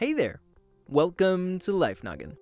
Hey there. Welcome to Life Noggin.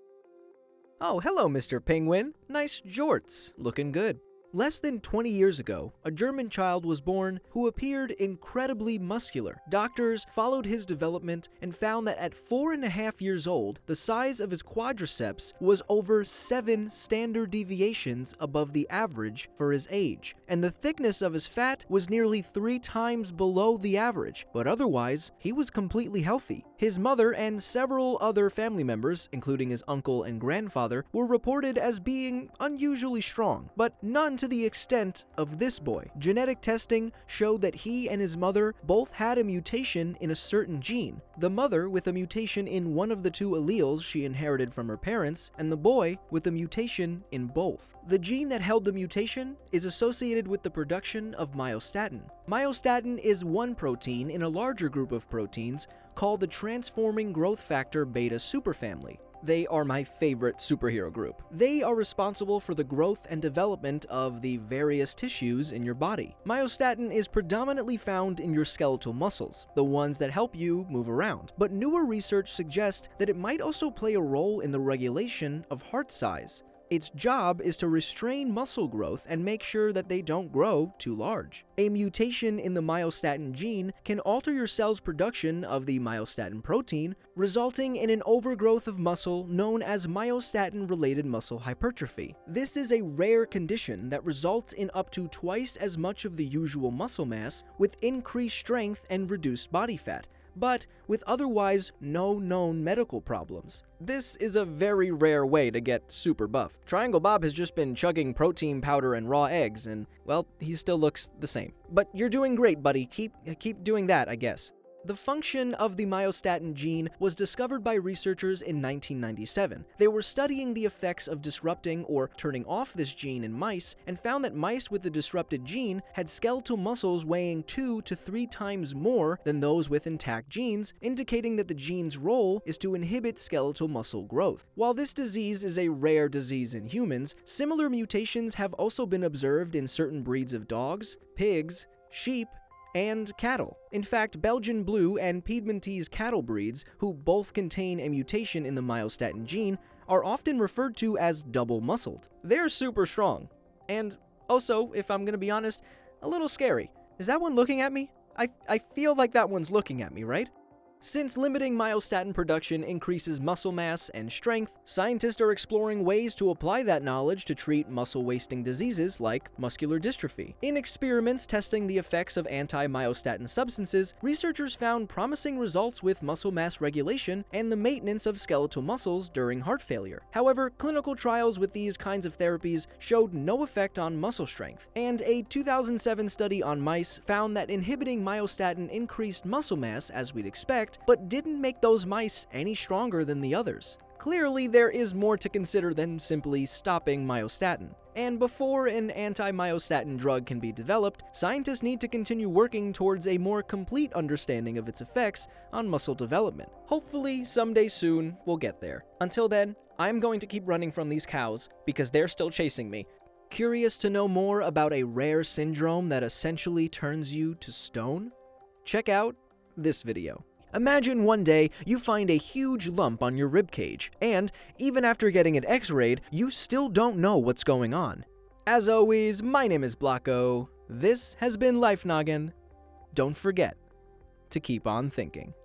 Oh, hello, Mr. Penguin. Nice jorts. Looking good. Less than 20 years ago, a German child was born who appeared incredibly muscular. Doctors followed his development and found that at four and a half years old, the size of his quadriceps was over seven standard deviations above the average for his age, and the thickness of his fat was nearly three times below the average, but otherwise, he was completely healthy. His mother and several other family members, including his uncle and grandfather, were reported as being unusually strong, but none to the extent of this boy. Genetic testing showed that he and his mother both had a mutation in a certain gene. The mother with a mutation in one of the two alleles she inherited from her parents, and the boy with a mutation in both. The gene that held the mutation is associated with the production of myostatin. Myostatin is one protein in a larger group of proteins called the transforming growth factor beta superfamily. They are my favorite superhero group. They are responsible for the growth and development of the various tissues in your body. Myostatin is predominantly found in your skeletal muscles, the ones that help you move around. But newer research suggests that it might also play a role in the regulation of heart size. Its job is to restrain muscle growth and make sure that they don't grow too large. A mutation in the myostatin gene can alter your cell's production of the myostatin protein, resulting in an overgrowth of muscle known as myostatin-related muscle hypertrophy. This is a rare condition that results in up to twice as much of the usual muscle mass with increased strength and reduced body fat, but with otherwise no known medical problems. This is a very rare way to get super buff. Triangle Bob has just been chugging protein powder and raw eggs, and, well, he still looks the same. But you're doing great, buddy. Keep, keep doing that, I guess. The function of the myostatin gene was discovered by researchers in 1997. They were studying the effects of disrupting or turning off this gene in mice and found that mice with the disrupted gene had skeletal muscles weighing two to three times more than those with intact genes, indicating that the gene's role is to inhibit skeletal muscle growth. While this disease is a rare disease in humans, similar mutations have also been observed in certain breeds of dogs, pigs, sheep, and cattle. In fact, Belgian Blue and Piedmontese cattle breeds, who both contain a mutation in the myostatin gene, are often referred to as double-muscled. They're super strong. And also, if I'm gonna be honest, a little scary. Is that one looking at me? I, I feel like that one's looking at me, right? Since limiting myostatin production increases muscle mass and strength, scientists are exploring ways to apply that knowledge to treat muscle-wasting diseases like muscular dystrophy. In experiments testing the effects of anti-myostatin substances, researchers found promising results with muscle mass regulation and the maintenance of skeletal muscles during heart failure. However, clinical trials with these kinds of therapies showed no effect on muscle strength, and a 2007 study on mice found that inhibiting myostatin increased muscle mass as we'd expect, effect, but didn't make those mice any stronger than the others. Clearly, there is more to consider than simply stopping myostatin. And before an anti-myostatin drug can be developed, scientists need to continue working towards a more complete understanding of its effects on muscle development. Hopefully, someday soon, we'll get there. Until then, I'm going to keep running from these cows, because they're still chasing me. Curious to know more about a rare syndrome that essentially turns you to stone? Check out this video. Imagine one day you find a huge lump on your ribcage, and even after getting it x-rayed, you still don't know what's going on. As always, my name is Blocko. This has been Life Noggin. Don't forget to keep on thinking.